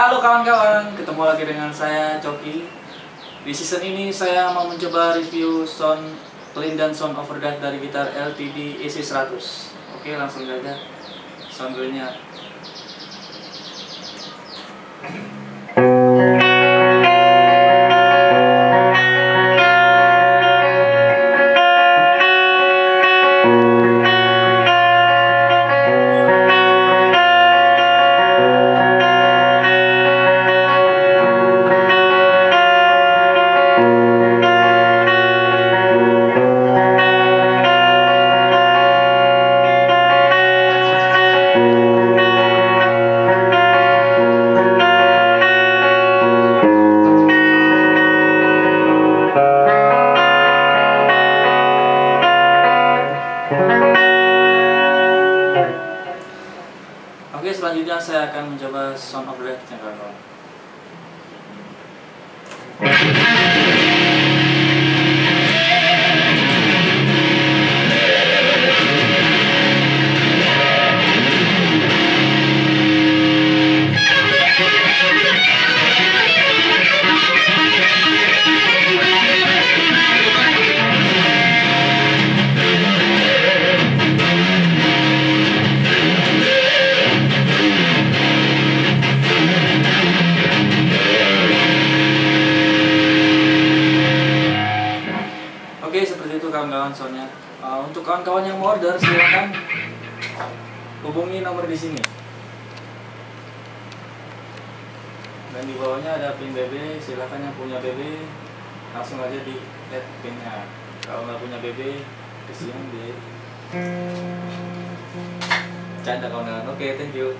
Halo kawan-kawan, ketemu lagi dengan saya Coki. Di season ini saya mau mencoba review sound clean dan sound overdrive dari gitar LTD EC100. Oke, langsung saja sound clean-nya. Selanjutnya saya akan mencoba sound overdrive-nya kawan-kawan. Itu kawan-kawan soundnya. Uh, untuk kawan-kawan yang mau order, silakan hubungi nomor di sini. Dan di bawahnya ada pin BB, silakan yang punya BB langsung aja di add pinnya. Kalau nggak punya BB, kesian deh. Canda kawan-kawan. Oke, thank you.